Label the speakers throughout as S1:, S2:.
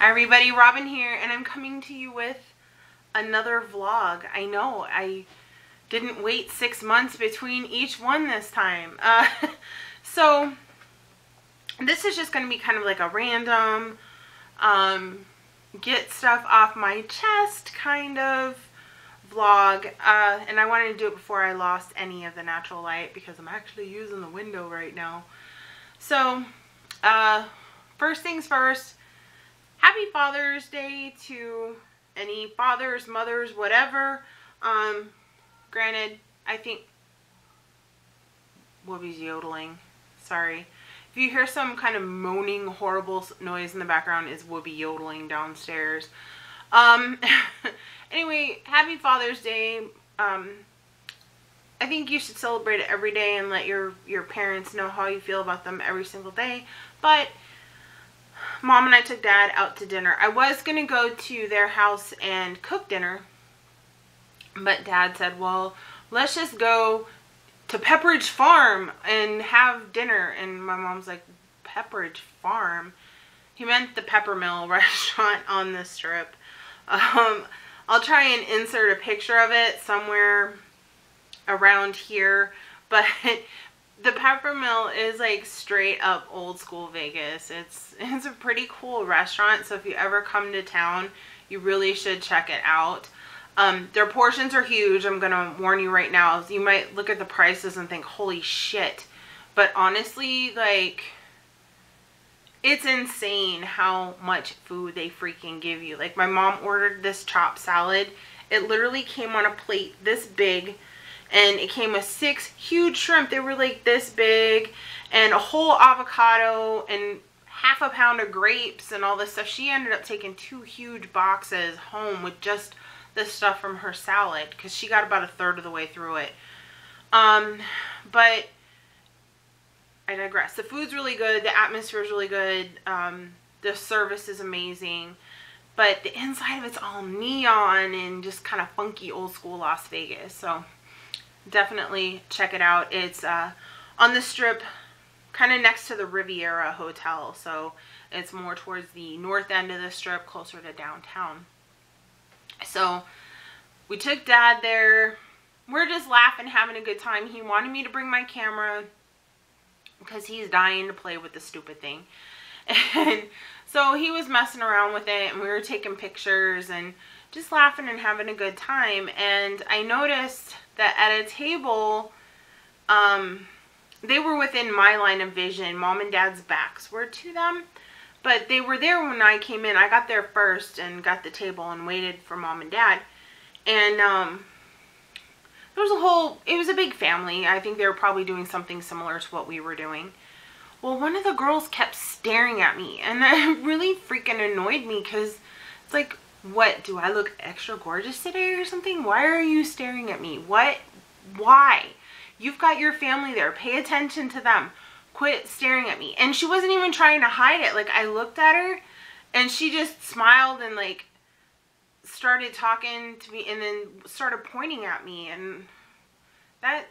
S1: Hi everybody, Robin here, and I'm coming to you with another vlog. I know, I didn't wait six months between each one this time. Uh, so, this is just going to be kind of like a random, um, get stuff off my chest kind of vlog. Uh, and I wanted to do it before I lost any of the natural light because I'm actually using the window right now. So, uh, first things first, happy Father's Day to any fathers, mothers, whatever. Um, granted, I think Whoopi's yodeling. Sorry. If you hear some kind of moaning, horrible noise in the background, is Whoopi yodeling downstairs. Um, anyway, happy Father's Day. Um, I think you should celebrate it every day and let your, your parents know how you feel about them every single day. But mom and I took dad out to dinner. I was going to go to their house and cook dinner. But dad said, well, let's just go to Pepperidge Farm and have dinner. And my mom's like, Pepperidge Farm? He meant the Peppermill restaurant on the strip. Um, I'll try and insert a picture of it somewhere around here. But the Peppermill is like straight up old school Vegas. It's it's a pretty cool restaurant. So if you ever come to town, you really should check it out. Um, their portions are huge. I'm going to warn you right now. You might look at the prices and think, holy shit. But honestly, like, it's insane how much food they freaking give you. Like, my mom ordered this chopped salad. It literally came on a plate this big and it came with six huge shrimp. They were like this big and a whole avocado and half a pound of grapes and all this stuff. She ended up taking two huge boxes home with just the stuff from her salad because she got about a third of the way through it. Um, but I digress. The food's really good. The atmosphere is really good. Um, the service is amazing. But the inside of it's all neon and just kind of funky old school Las Vegas. So definitely check it out. It's uh, on the strip kind of next to the Riviera Hotel. So it's more towards the north end of the strip, closer to downtown. So we took dad there. We're just laughing, having a good time. He wanted me to bring my camera because he's dying to play with the stupid thing. And so he was messing around with it and we were taking pictures and just laughing and having a good time. And I noticed that at a table, um, they were within my line of vision. Mom and dad's backs were to them. But they were there when I came in. I got there first and got the table and waited for mom and dad. And um, there was a whole, it was a big family. I think they were probably doing something similar to what we were doing. Well, one of the girls kept staring at me. And that really freaking annoyed me because it's like, what, do I look extra gorgeous today or something? Why are you staring at me? What, why? You've got your family there. Pay attention to them quit staring at me. And she wasn't even trying to hide it. Like I looked at her and she just smiled and like started talking to me and then started pointing at me and that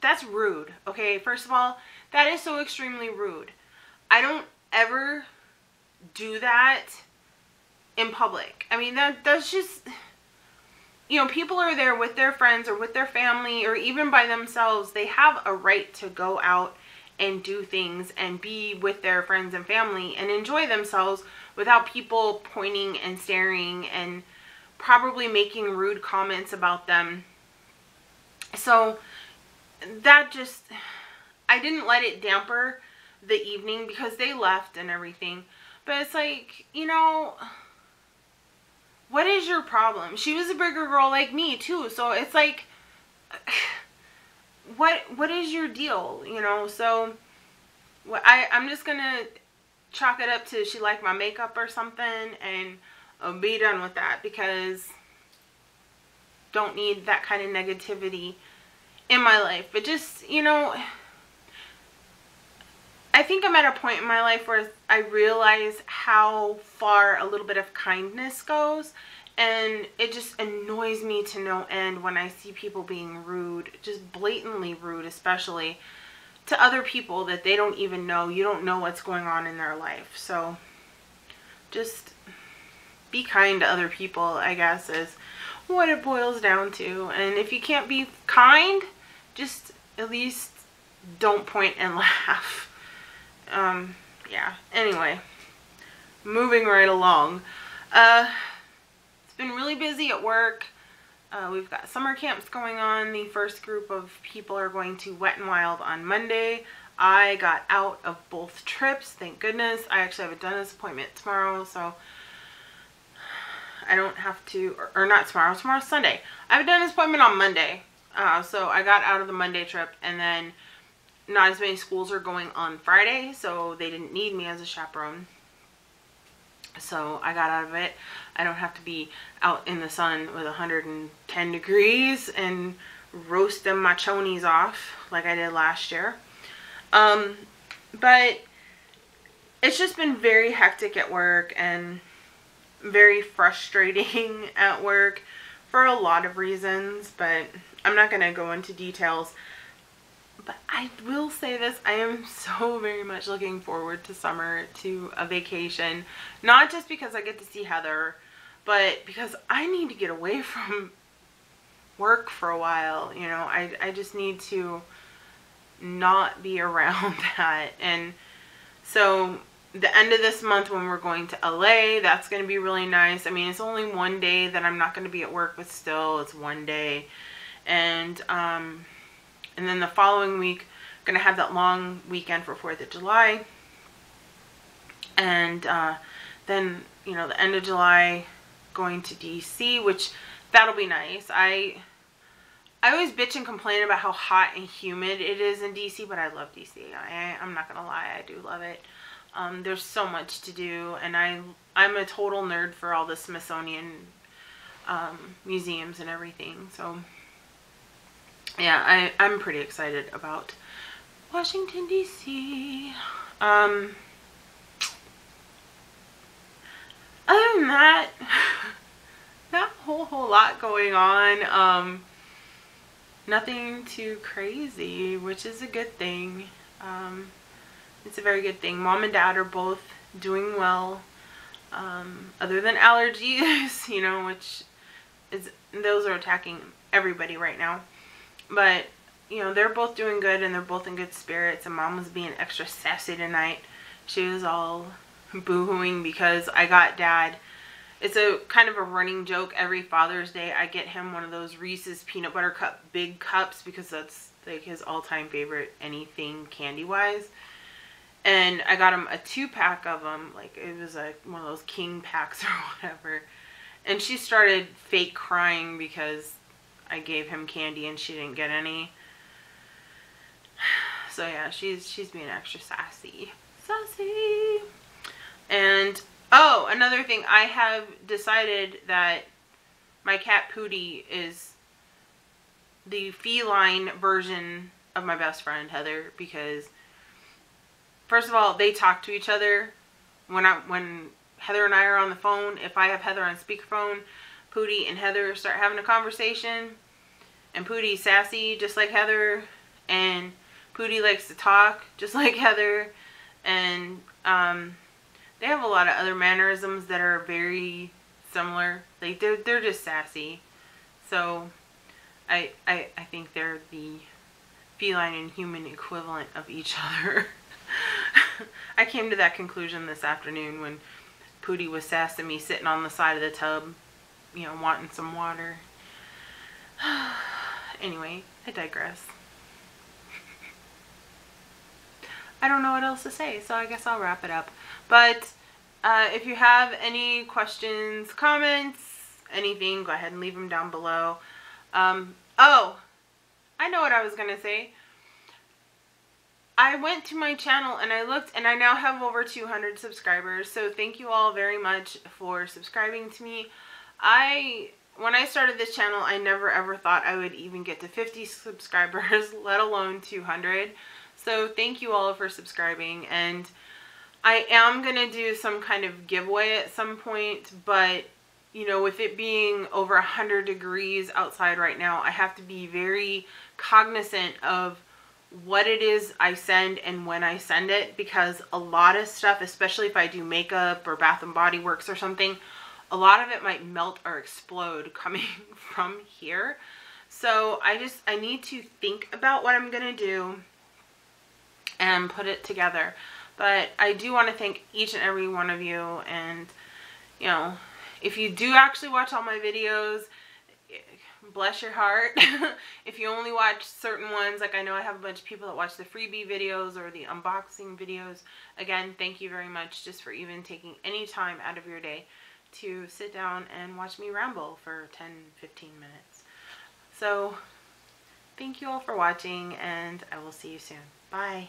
S1: that's rude. Okay, first of all, that is so extremely rude. I don't ever do that in public. I mean, that that's just you know, people are there with their friends or with their family or even by themselves. They have a right to go out and do things and be with their friends and family and enjoy themselves without people pointing and staring and probably making rude comments about them. So that just, I didn't let it damper the evening because they left and everything. But it's like, you know, what is your problem? She was a bigger girl like me too. So it's like, what what is your deal you know so well, I, I'm just gonna chalk it up to she liked my makeup or something and I'll be done with that because don't need that kind of negativity in my life but just you know I think I'm at a point in my life where I realize how far a little bit of kindness goes and it just annoys me to no end when I see people being rude, just blatantly rude especially, to other people that they don't even know. You don't know what's going on in their life. So just be kind to other people, I guess, is what it boils down to. And if you can't be kind, just at least don't point and laugh. Um, yeah, anyway, moving right along. Uh, it's been really busy at work. Uh, we've got summer camps going on. The first group of people are going to Wet and Wild on Monday. I got out of both trips, thank goodness. I actually have a dentist appointment tomorrow, so I don't have to, or, or not tomorrow, tomorrow's Sunday. I have a dentist appointment on Monday, uh, so I got out of the Monday trip, and then not as many schools are going on Friday, so they didn't need me as a chaperone. So I got out of it. I don't have to be out in the sun with 110 degrees and roast them my chonies off like I did last year. Um, but it's just been very hectic at work and very frustrating at work for a lot of reasons, but I'm not going to go into details. But I will say this, I am so very much looking forward to summer, to a vacation. Not just because I get to see Heather, but because I need to get away from work for a while. You know, I, I just need to not be around that. And so the end of this month when we're going to LA, that's going to be really nice. I mean, it's only one day that I'm not going to be at work, but still, it's one day. And, um, and then the following week, going to have that long weekend for 4th of July. And uh, then, you know, the end of July, going to DC, which that'll be nice. I I always bitch and complain about how hot and humid it is in DC, but I love DC. I, I'm not gonna lie, I do love it. Um, there's so much to do, and I I'm a total nerd for all the Smithsonian um, museums and everything. So yeah, I I'm pretty excited about Washington D.C. Um, other than that, not a whole whole lot going on. Um, nothing too crazy, which is a good thing. Um, it's a very good thing. Mom and dad are both doing well. Um, other than allergies, you know, which is those are attacking everybody right now. But you know, they're both doing good and they're both in good spirits. And mom was being extra sassy tonight. She was all boohooing because I got dad it's a kind of a running joke every Father's Day. I get him one of those Reese's peanut butter cup big cups because that's like his all-time favorite anything candy-wise. And I got him a two-pack of them. Like it was like one of those king packs or whatever. And she started fake crying because I gave him candy and she didn't get any. So yeah, she's she's being extra sassy. Sassy. And Oh, another thing. I have decided that my cat Pootie is the feline version of my best friend Heather because first of all, they talk to each other when I when Heather and I are on the phone. If I have Heather on speakerphone, Pootie and Heather start having a conversation. And Pootie's sassy just like Heather and Pootie likes to talk just like Heather and um they have a lot of other mannerisms that are very similar. Like they're they're just sassy. So I I I think they're the feline and human equivalent of each other. I came to that conclusion this afternoon when Pootie was sassing me sitting on the side of the tub, you know, wanting some water. anyway, I digress. I don't know what else to say, so I guess I'll wrap it up. But uh, if you have any questions, comments, anything, go ahead and leave them down below. Um, oh, I know what I was going to say. I went to my channel and I looked and I now have over 200 subscribers. So thank you all very much for subscribing to me. I when I started this channel, I never ever thought I would even get to 50 subscribers, let alone 200. So thank you all for subscribing and I am going to do some kind of giveaway at some point, but you know, with it being over 100 degrees outside right now, I have to be very cognizant of what it is I send and when I send it because a lot of stuff, especially if I do makeup or Bath and Body Works or something, a lot of it might melt or explode coming from here. So I just, I need to think about what I'm going to do and put it together. But I do want to thank each and every one of you. And, you know, if you do actually watch all my videos, bless your heart. if you only watch certain ones, like I know I have a bunch of people that watch the freebie videos or the unboxing videos. Again, thank you very much just for even taking any time out of your day to sit down and watch me ramble for 10, 15 minutes. So, thank you all for watching and I will see you soon. Bye.